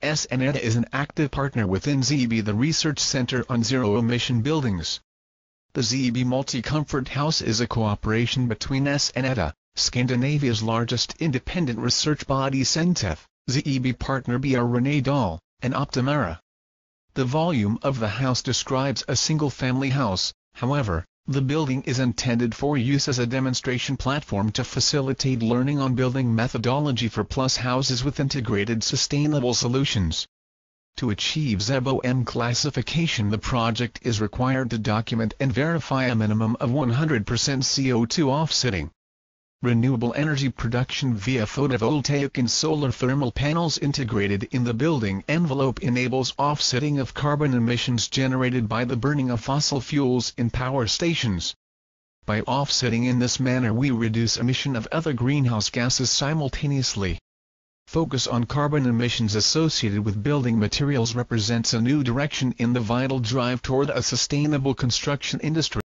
Snøhetta is an active partner within ZEB the Research Center on Zero-Emission Buildings. The ZEB Multi-Comfort House is a cooperation between Snøhetta, Scandinavia's largest independent research body SINTEF, ZEB partner Brødrene Dahl, and Optimera. The volume of the house describes a single-family house, however, the building is intended for use as a demonstration platform to facilitate learning on building methodology for plus houses with integrated sustainable solutions. To achieve ZEB-OM classification the project is required to document and verify a minimum of 100% CO2 offsetting renewable energy production via photovoltaic and solar thermal panels integrated in the building envelope enables offsetting of carbon emissions generated by the burning of fossil fuels in power stations. By offsetting in this manner we reduce emission of other greenhouse gases simultaneously. Focus on carbon emissions associated with building materials represents a new direction in the vital drive toward a sustainable construction industry.